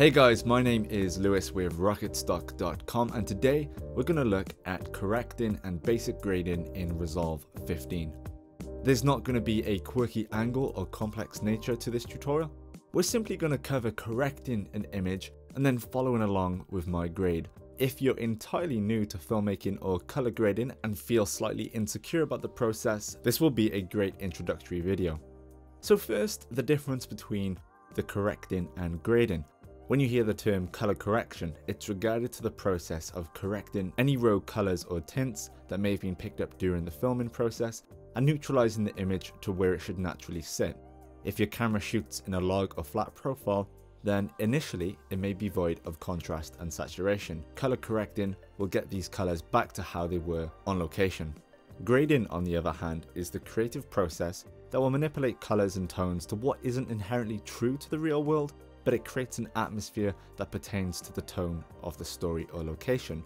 Hey guys, my name is Lewis with rocketstock.com and today we're going to look at correcting and basic grading in Resolve 15. There's not going to be a quirky angle or complex nature to this tutorial. We're simply going to cover correcting an image and then following along with my grade. If you're entirely new to filmmaking or color grading and feel slightly insecure about the process, this will be a great introductory video. So first, the difference between the correcting and grading. When you hear the term color correction, it's regarded to the process of correcting any rogue colors or tints that may have been picked up during the filming process and neutralizing the image to where it should naturally sit. If your camera shoots in a log or flat profile, then initially it may be void of contrast and saturation. Color correcting will get these colors back to how they were on location. Grading, on the other hand, is the creative process that will manipulate colors and tones to what isn't inherently true to the real world but it creates an atmosphere that pertains to the tone of the story or location.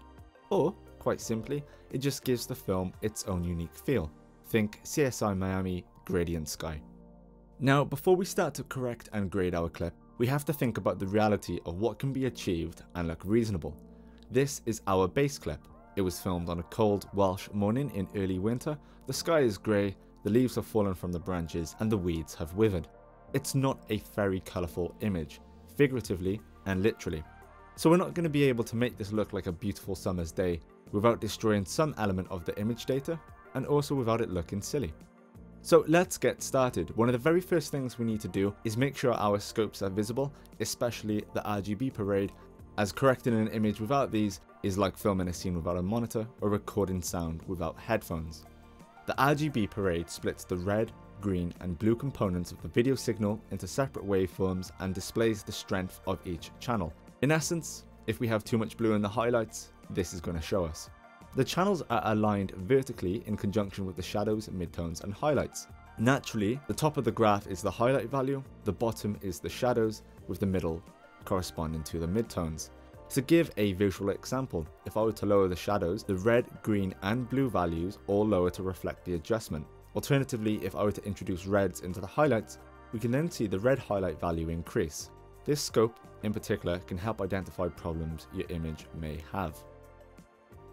Or, quite simply, it just gives the film its own unique feel. Think CSI Miami Gradient Sky. Now, before we start to correct and grade our clip, we have to think about the reality of what can be achieved and look reasonable. This is our base clip. It was filmed on a cold Welsh morning in early winter, the sky is grey, the leaves have fallen from the branches and the weeds have withered. It's not a very colourful image, figuratively and literally. So we're not going to be able to make this look like a beautiful summer's day without destroying some element of the image data and also without it looking silly. So let's get started. One of the very first things we need to do is make sure our scopes are visible, especially the RGB parade, as correcting an image without these is like filming a scene without a monitor or recording sound without headphones. The RGB parade splits the red, green and blue components of the video signal into separate waveforms and displays the strength of each channel. In essence, if we have too much blue in the highlights, this is going to show us. The channels are aligned vertically in conjunction with the shadows, midtones and highlights. Naturally, the top of the graph is the highlight value, the bottom is the shadows, with the middle corresponding to the midtones. To give a visual example, if I were to lower the shadows, the red, green and blue values all lower to reflect the adjustment. Alternatively, if I were to introduce reds into the highlights, we can then see the red highlight value increase. This scope, in particular, can help identify problems your image may have.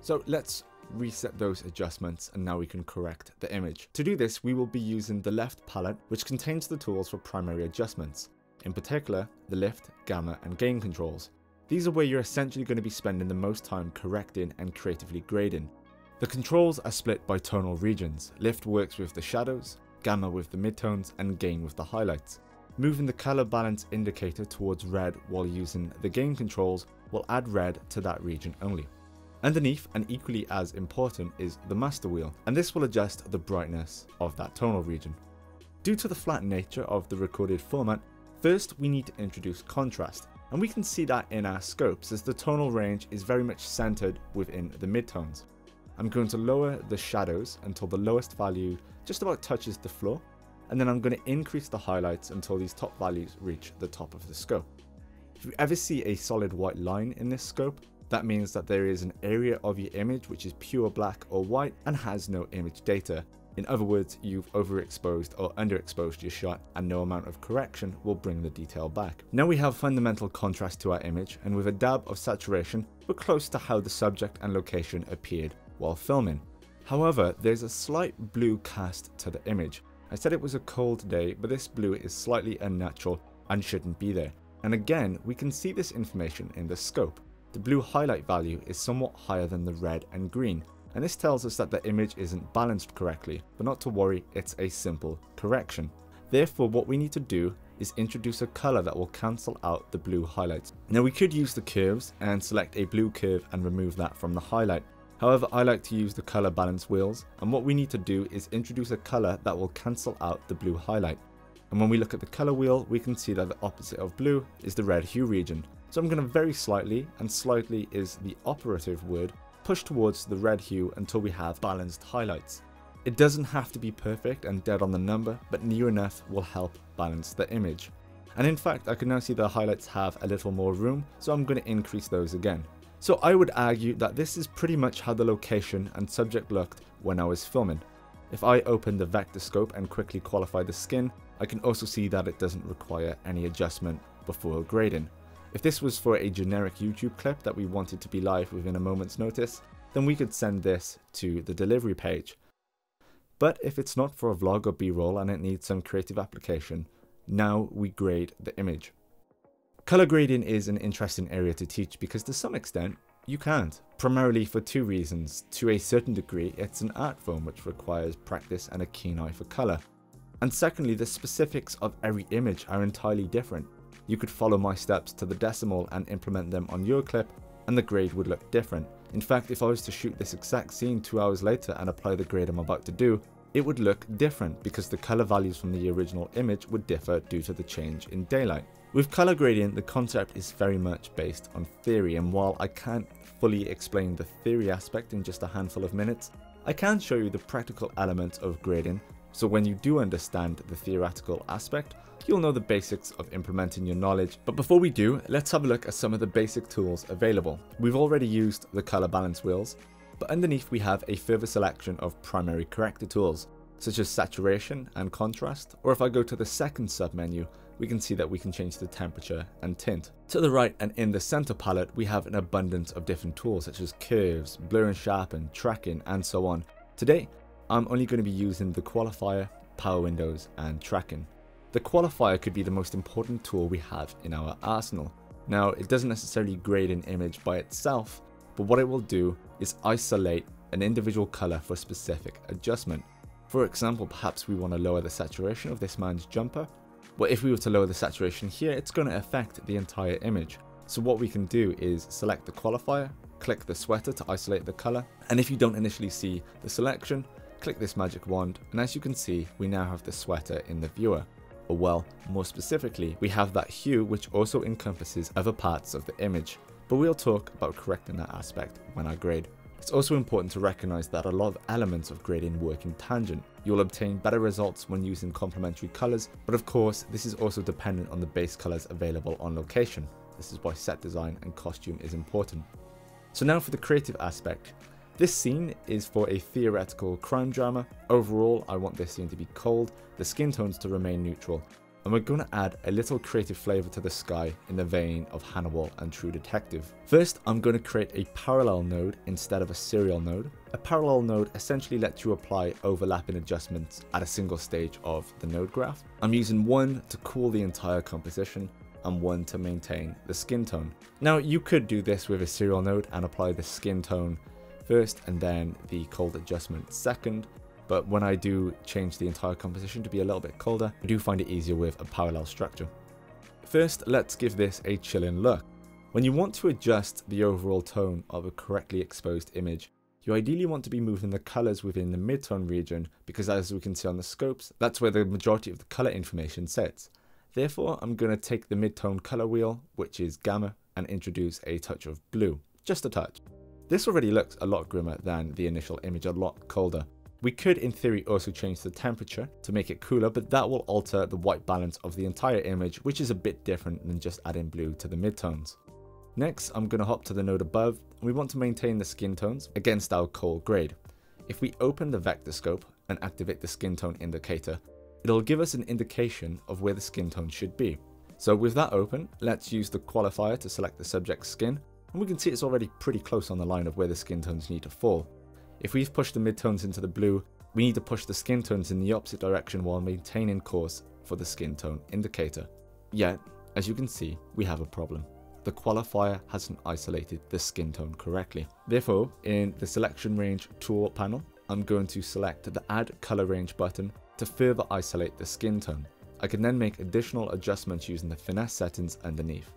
So let's reset those adjustments and now we can correct the image. To do this, we will be using the left palette, which contains the tools for primary adjustments. In particular, the lift, gamma and gain controls. These are where you're essentially going to be spending the most time correcting and creatively grading. The controls are split by tonal regions. Lift works with the shadows, Gamma with the midtones, and Gain with the highlights. Moving the color balance indicator towards red while using the gain controls will add red to that region only. Underneath and equally as important is the master wheel, and this will adjust the brightness of that tonal region. Due to the flat nature of the recorded format, first we need to introduce contrast, and we can see that in our scopes as the tonal range is very much centered within the midtones. I'm going to lower the shadows until the lowest value just about touches the floor, and then I'm going to increase the highlights until these top values reach the top of the scope. If you ever see a solid white line in this scope, that means that there is an area of your image which is pure black or white and has no image data. In other words, you've overexposed or underexposed your shot and no amount of correction will bring the detail back. Now we have fundamental contrast to our image and with a dab of saturation, we're close to how the subject and location appeared while filming. However, there's a slight blue cast to the image. I said it was a cold day, but this blue is slightly unnatural and shouldn't be there. And again, we can see this information in the scope. The blue highlight value is somewhat higher than the red and green, and this tells us that the image isn't balanced correctly, but not to worry, it's a simple correction. Therefore, what we need to do is introduce a color that will cancel out the blue highlights. Now we could use the curves and select a blue curve and remove that from the highlight, However, I like to use the color balance wheels, and what we need to do is introduce a color that will cancel out the blue highlight. And when we look at the color wheel, we can see that the opposite of blue is the red hue region. So I'm going to very slightly, and slightly is the operative word, push towards the red hue until we have balanced highlights. It doesn't have to be perfect and dead on the number, but near enough will help balance the image. And in fact, I can now see the highlights have a little more room, so I'm going to increase those again. So I would argue that this is pretty much how the location and subject looked when I was filming. If I open the vector scope and quickly qualify the skin, I can also see that it doesn't require any adjustment before grading. If this was for a generic YouTube clip that we wanted to be live within a moment's notice, then we could send this to the delivery page. But if it's not for a vlog or b-roll and it needs some creative application, now we grade the image. Color grading is an interesting area to teach because to some extent, you can't. Primarily for two reasons. To a certain degree, it's an art form which requires practice and a keen eye for color. And secondly, the specifics of every image are entirely different. You could follow my steps to the decimal and implement them on your clip, and the grade would look different. In fact, if I was to shoot this exact scene two hours later and apply the grade I'm about to do, it would look different because the color values from the original image would differ due to the change in daylight. With color grading, the concept is very much based on theory, and while I can't fully explain the theory aspect in just a handful of minutes, I can show you the practical elements of grading, so when you do understand the theoretical aspect, you'll know the basics of implementing your knowledge. But before we do, let's have a look at some of the basic tools available. We've already used the color balance wheels, but underneath we have a further selection of primary corrector tools, such as saturation and contrast, or if I go to the second submenu, we can see that we can change the temperature and tint. To the right and in the center palette, we have an abundance of different tools such as curves, blur and sharpen, tracking, and so on. Today, I'm only going to be using the qualifier, power windows, and tracking. The qualifier could be the most important tool we have in our arsenal. Now, it doesn't necessarily grade an image by itself, but what it will do is isolate an individual color for a specific adjustment. For example, perhaps we want to lower the saturation of this man's jumper but if we were to lower the saturation here, it's going to affect the entire image. So what we can do is select the qualifier, click the sweater to isolate the color, and if you don't initially see the selection, click this magic wand, and as you can see, we now have the sweater in the viewer. Or well, more specifically, we have that hue which also encompasses other parts of the image, but we'll talk about correcting that aspect when I grade. It's also important to recognize that a lot of elements of grading work in tangent. You'll obtain better results when using complementary colors, but of course, this is also dependent on the base colors available on location. This is why set design and costume is important. So now for the creative aspect. This scene is for a theoretical crime drama. Overall, I want this scene to be cold, the skin tones to remain neutral, and we're going to add a little creative flavour to the sky in the vein of Hannibal and True Detective. First, I'm going to create a parallel node instead of a serial node. A parallel node essentially lets you apply overlapping adjustments at a single stage of the node graph. I'm using one to cool the entire composition and one to maintain the skin tone. Now you could do this with a serial node and apply the skin tone first and then the cold adjustment second, but when I do change the entire composition to be a little bit colder, I do find it easier with a parallel structure. First, let's give this a chilling look. When you want to adjust the overall tone of a correctly exposed image, you ideally want to be moving the colors within the midtone region because as we can see on the scopes, that's where the majority of the color information sits. Therefore, I'm going to take the midtone color wheel, which is gamma, and introduce a touch of blue, just a touch. This already looks a lot grimmer than the initial image, a lot colder, we could in theory also change the temperature to make it cooler, but that will alter the white balance of the entire image, which is a bit different than just adding blue to the midtones. Next, I'm going to hop to the node above, and we want to maintain the skin tones against our cold grade. If we open the vector scope and activate the skin tone indicator, it'll give us an indication of where the skin tone should be. So with that open, let's use the qualifier to select the subject's skin, and we can see it's already pretty close on the line of where the skin tones need to fall. If we've pushed the midtones into the blue, we need to push the skin tones in the opposite direction while maintaining course for the skin tone indicator. Yet, as you can see, we have a problem. The qualifier hasn't isolated the skin tone correctly. Therefore, in the selection range tool panel, I'm going to select the add color range button to further isolate the skin tone. I can then make additional adjustments using the finesse settings underneath.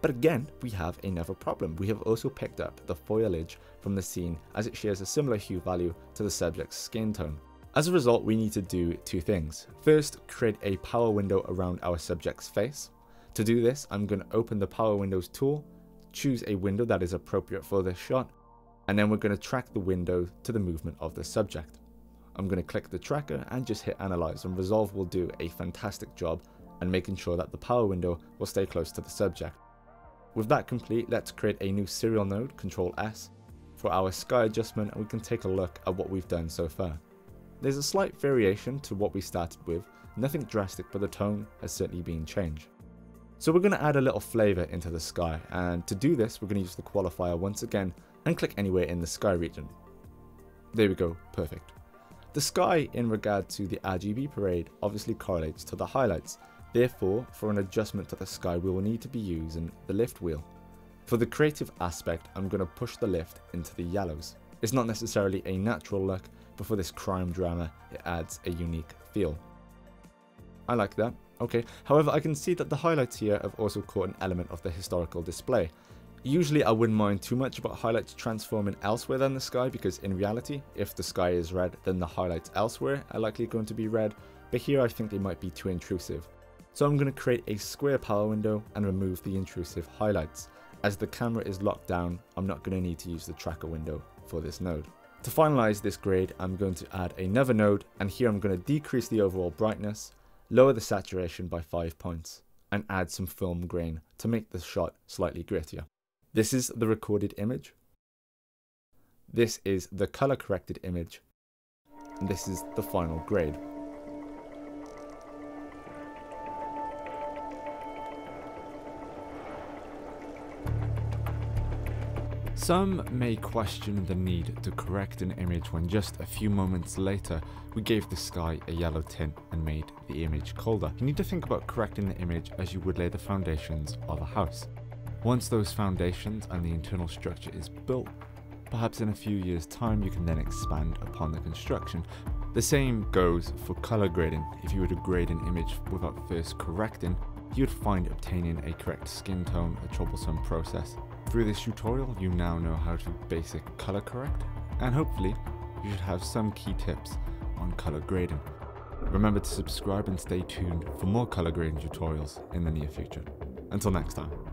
But again, we have another problem. We have also picked up the foliage from the scene as it shares a similar hue value to the subject's skin tone. As a result, we need to do two things. First, create a power window around our subject's face. To do this, I'm going to open the power windows tool, choose a window that is appropriate for this shot, and then we're going to track the window to the movement of the subject. I'm going to click the tracker and just hit analyze and Resolve will do a fantastic job and making sure that the power window will stay close to the subject. With that complete, let's create a new serial node, Control S, for our sky adjustment and we can take a look at what we've done so far. There's a slight variation to what we started with, nothing drastic but the tone has certainly been changed. So we're going to add a little flavour into the sky and to do this we're going to use the qualifier once again and click anywhere in the sky region. There we go, perfect. The sky in regard to the RGB parade obviously correlates to the highlights, therefore for an adjustment to the sky we will need to be using the lift wheel. For the creative aspect I'm going to push the lift into the yellows. It's not necessarily a natural look, but for this crime drama it adds a unique feel. I like that, okay. However I can see that the highlights here have also caught an element of the historical display. Usually I wouldn't mind too much about highlights transforming elsewhere than the sky because in reality, if the sky is red, then the highlights elsewhere are likely going to be red, but here I think they might be too intrusive. So I'm going to create a square power window and remove the intrusive highlights. As the camera is locked down, I'm not going to need to use the tracker window for this node. To finalize this grade, I'm going to add another node and here I'm going to decrease the overall brightness, lower the saturation by 5 points, and add some film grain to make the shot slightly grittier. This is the recorded image. This is the color corrected image. And this is the final grade. Some may question the need to correct an image when just a few moments later we gave the sky a yellow tint and made the image colder. You need to think about correcting the image as you would lay the foundations of a house. Once those foundations and the internal structure is built, perhaps in a few years time you can then expand upon the construction. The same goes for color grading. If you were to grade an image without first correcting, you'd find obtaining a correct skin tone a troublesome process. Through this tutorial you now know how to basic color correct, and hopefully you should have some key tips on color grading. Remember to subscribe and stay tuned for more color grading tutorials in the near future. Until next time.